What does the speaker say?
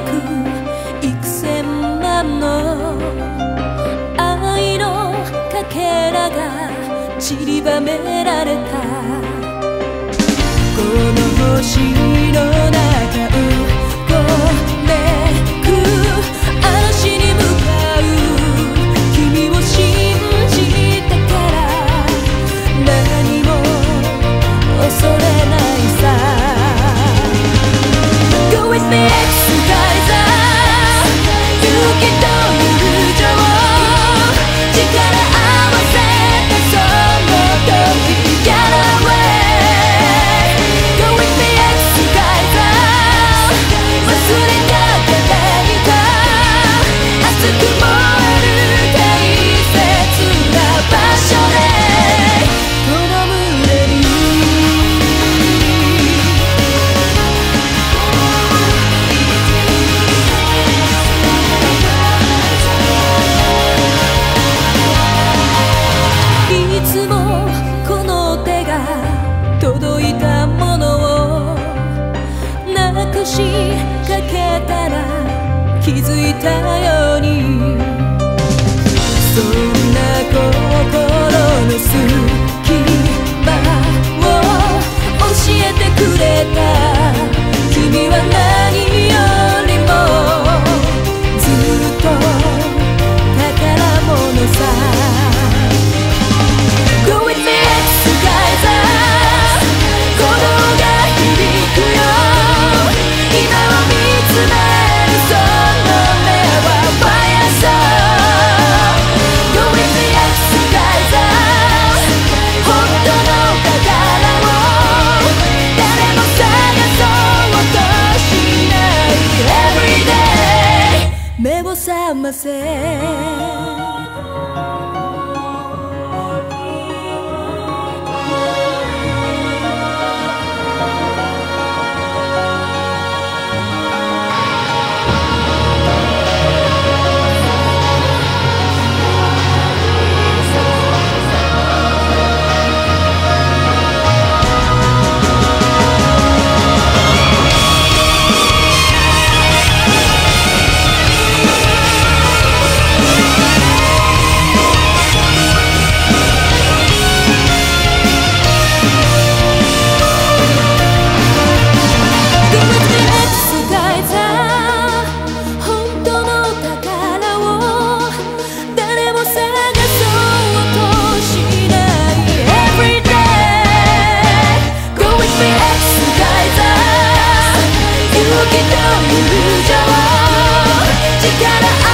く幾千の愛のかけらが散りばめられた。この星の中気づいたよ。bersama saya 友情力